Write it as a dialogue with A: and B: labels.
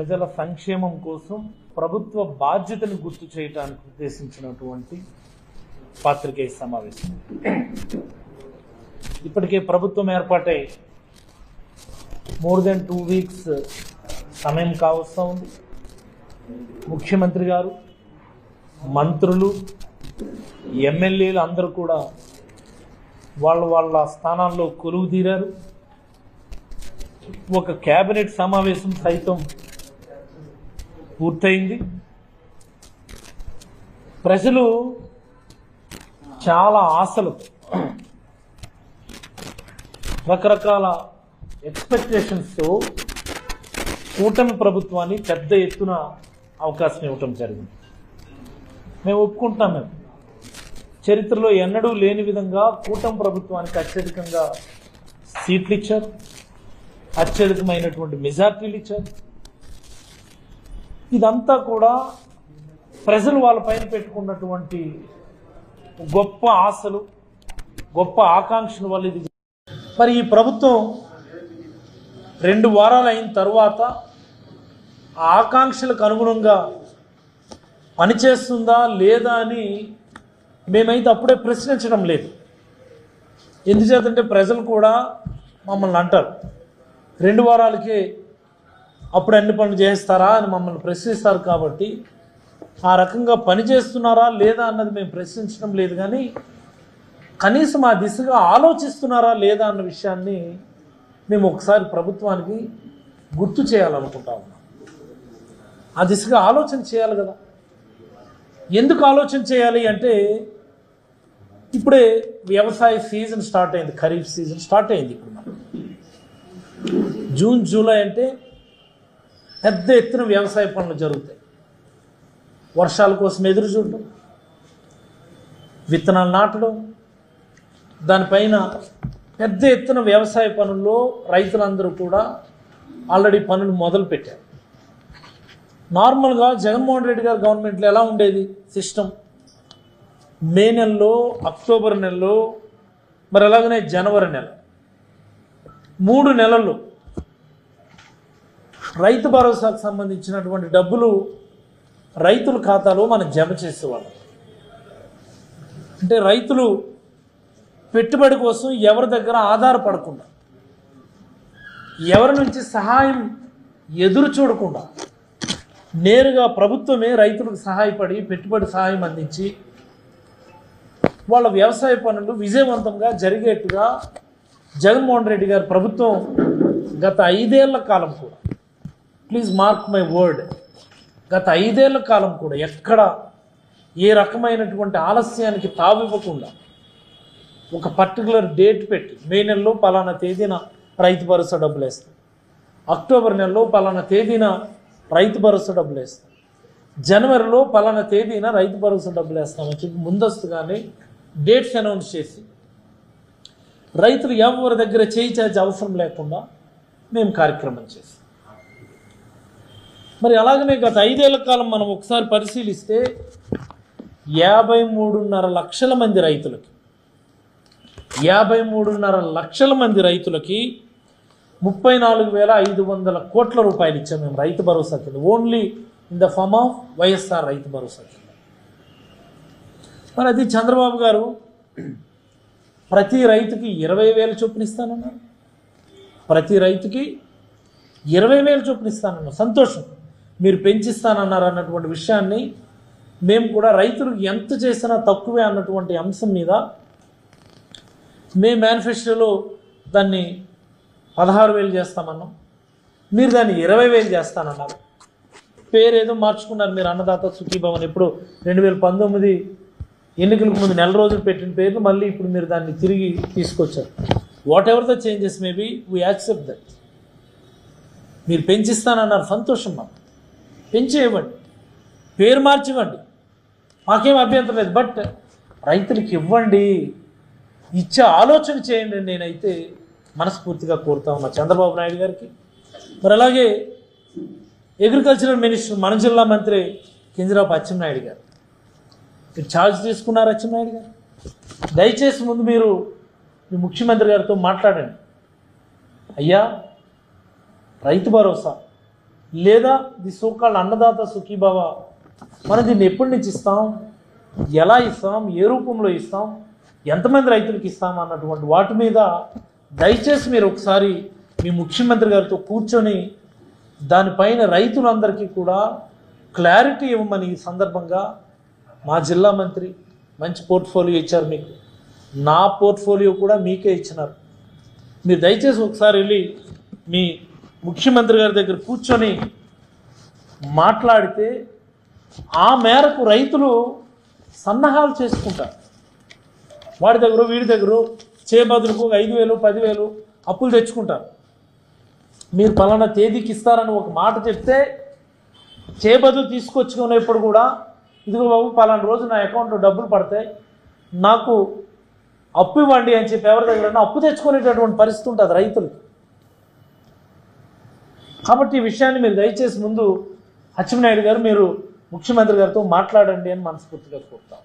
A: ప్రజల సంక్షేమం కోసం ప్రభుత్వ బాధ్యతను గుర్తు చేయడానికి ఉద్దేశించినటువంటి పాత్రికేయ సమావేశం. ఇప్పటికే ప్రభుత్వం ఏర్పాటై మోర్ దెన్ టూ వీక్స్ సమయం కావస్తా ఉంది. ముఖ్యమంత్రి గారు మంత్రులు ఎమ్మెల్యేలు అందరూ కూడా వాళ్ళ వాళ్ళ స్థానాల్లో కొలువు తీరారు. ఒక కేబినెట్ సమావేశం సైతం పూర్తయింది. ప్రజలు చాలా ఆశలు రకరకాల ఎక్స్పెక్టేషన్స్తో కూటమి ప్రభుత్వాన్ని పెద్ద ఎత్తున అవకాశం ఇవ్వటం జరిగింది. మేము ఒప్పుకుంటున్నాం మేము. చరిత్రలో ఎన్నడూ లేని విధంగా కూటమి ప్రభుత్వానికి అత్యధికంగా సీట్లు ఇచ్చారు అత్యధికమైనటువంటి మెజార్టీలు ఇచ్చారు. ఇదంతా కూడా ప్రజలు వాళ్ళ పైన పెట్టుకున్నటువంటి గొప్ప ఆశలు గొప్ప ఆకాంక్షల వల్ల ఇది మరి ఈ ప్రభుత్వం రెండు వారాలు అయిన తర్వాత ఆ ఆకాంక్షలకు అనుగుణంగా పనిచేస్తుందా లేదా అని మేమైతే అప్పుడే ప్రశ్నించడం లేదు. ఎందుచేతంటే ప్రజలు కూడా మమ్మల్ని అంటారు. రెండు వారాలకే అప్పుడు అన్ని పనులు చేస్తారా అని మమ్మల్ని ప్రశ్నిస్తారు కాబట్టి ఆ రకంగా పని చేస్తున్నారా లేదా అన్నది మేము ప్రశ్నించడం లేదు కానీ కనీసం ఆ దిశగా ఆలోచిస్తున్నారా లేదా అన్న విషయాన్ని మేము ఒకసారి ప్రభుత్వానికి గుర్తు చేయాలనుకుంటా ఉన్నాం. ఆ దిశగా ఆలోచన చేయాలి కదా. ఎందుకు ఆలోచన చేయాలి అంటే ఇప్పుడే వ్యవసాయ సీజన్ స్టార్ట్ అయింది ఖరీఫ్ సీజన్ స్టార్ట్ అయింది ఇప్పుడు. జూన్ జూలై అంటే పెద్ద ఎత్తున వ్యవసాయ పనులు జరుగుతాయి. వర్షాల కోసం ఎదురు చూడడం విత్తనాలు నాటడం దానిపైన పెద్ద ఎత్తున వ్యవసాయ పనుల్లో రైతులందరూ కూడా ఆల్రెడీ పనులు మొదలు పెట్టారు నార్మల్గా జగన్మోహన్ రెడ్డి గారి గవర్నమెంట్లో ఎలా ఉండేది సిస్టమ్? మే నెలలో అక్టోబర్ నెలలో మరి అలాగనే జనవరి నెల మూడు నెలల్లో రైతు భరోసాకు సంబంధించినటువంటి డబ్బులు రైతుల ఖాతాలో మనం జమ చేసేవాళ్ళం. అంటే రైతులు పెట్టుబడి కోసం ఎవరి దగ్గర ఆధారపడకుండా ఎవరి నుంచి సహాయం ఎదురు చూడకుండా నేరుగా ప్రభుత్వమే రైతులకు సహాయపడి పెట్టుబడి సహాయం అందించి వాళ్ళ వ్యవసాయ పనులు విజయవంతంగా జరిగేట్టుగా జగన్మోహన్ రెడ్డి గారి ప్రభుత్వం గత ఐదేళ్ళ కాలం కూడా ప్లీజ్ మార్క్ మై వర్డ్. గత ఐదేళ్ళ కాలం కూడా ఎక్కడ ఏ రకమైనటువంటి ఆలస్యానికి తావివ్వకుండా ఒక పర్టికులర్ డేట్ పెట్టి మే నెలలో పలానా తేదీన రైతు భరోసా డబ్బులు వేస్తాం అక్టోబర్ నెలలో పలానా తేదీన రైతు భరోసా డబ్బులు వేస్తాం జనవరిలో పలానా తేదీన రైతు భరోసా డబ్బులు వేస్తామని చెప్పి ముందస్తుగానే డేట్స్ అనౌన్స్ చేసి రైతులు ఎవరి దగ్గర చేయి అవసరం లేకుండా మేము కార్యక్రమం చేస్తాం. మరి అలాగనే గత ఐదేళ్ళ కాలం మనం ఒకసారి పరిశీలిస్తే యాభై మూడున్నర లక్షల మంది రైతులకి యాభై మూడున్నర లక్షల మంది రైతులకి ముప్పై నాలుగు వేల ఐదు వందల కోట్ల రూపాయలు ఇచ్చాం మేము రైతు భరోసా కింద. Only in the form of Y S R Rythu Bharosa కింద. మరి అది చంద్రబాబు గారు ప్రతి రైతుకి ఇరవై వేలు చొప్పున ఇస్తానన్నారు. ప్రతి రైతుకి ఇరవై వేలు చొప్పున ఇస్తానన్నారు. సంతోషం. మీరు పెంచిస్తానన్నారు అన్నటువంటి విషయాన్ని మేము కూడా రైతులకు ఎంత చేసినా తక్కువే అన్నటువంటి అంశం మీద మే మేనిఫెస్టోలో దాన్ని పదహారు వేలు చేస్తామన్నాం. మీరు దాన్ని ఇరవై వేలు చేస్తానన్నారు. పేరు ఏదో మార్చుకున్నారు మీరు అన్నదాత సుఖీభవన్. ఎప్పుడు రెండు వేల పంతొమ్మిది ఎన్నికలకు ముందు నెల రోజులు పెట్టిన పేర్లు మళ్ళీ ఇప్పుడు మీరు దాన్ని తిరిగి తీసుకొచ్చారు. Whatever the changes maybe we accept that మీరు పెంచిస్తానన్నారు సంతోషం మాకు. పెంచేయవ్వండి పేరు మార్చివ్వండి. మాకేం అభ్యంతరం లేదు. బట్ రైతులకు ఇవ్వండి. ఇచ్చే ఆలోచన చేయండి నేనైతే మనస్ఫూర్తిగా కోరుతా ఉన్నా చంద్రబాబు నాయుడు గారికి. మరి అలాగే అగ్రికల్చరల్ మినిస్టర్ మన జిల్లా మంత్రి కింజరాపు అచ్చెన్నాయుడు గారు. మీరు ఛార్జ్ తీసుకున్నారు అచ్చెన్నాయుడు గారు? దయచేసి ముందు మీరు మీ ముఖ్యమంత్రి గారితో మాట్లాడండి. అయ్యా రైతు భరోసా. లేదా ది సోకాళ్ళ అన్నదాత సుఖీభావ. మనం దీన్ని ఎప్పటి నుంచి ఇస్తాం? ఎలా ఇస్తాం? ఏ రూపంలో ఇస్తాం? ఎంతమంది రైతులకు ఇస్తాం అన్నటువంటి వాటి మీద దయచేసి మీరు ఒకసారి మీ ముఖ్యమంత్రి గారితో కూర్చొని దానిపైన రైతులందరికీ కూడా క్లారిటీ ఇవ్వమని ఈ సందర్భంగా మా జిల్లా మంత్రి మంచి పోర్ట్ఫోలియో ఇచ్చారు మీకు. నా పోర్ట్ఫోలియో కూడా మీకే ఇచ్చినారు. మీరు దయచేసి ఒకసారి వెళ్ళి మీ ముఖ్యమంత్రి గారి దగ్గర కూర్చొని మాట్లాడితే ఆ మేరకు రైతులు సన్నాహాలు చేసుకుంటారు. వాడి దగ్గర వీడి దగ్గర చేబదులకు ఐదు వేలు పదివేలు అప్పులు తెచ్చుకుంటారు. మీరు పలానా తేదీకి ఇస్తారని ఒక మాట చెప్తే చేబదులు తీసుకొచ్చుకునేప్పుడు కూడా ఇదిగో బాబు పలానా రోజు నా అకౌంట్లో డబ్బులు పడతాయి నాకు అప్పు ఇవ్వండి అని చెప్పి ఎవరి దగ్గర అప్పు తెచ్చుకునేటటువంటి పరిస్థితి ఉంటుంది రైతులకి. కాబట్టి ఈ విషయాన్ని మీరు దయచేసి ముందు అచ్చెన్నాయుడు గారు మీరు ముఖ్యమంత్రి గారితో మాట్లాడండి అని మనస్ఫూర్తిగా కోరుతాం.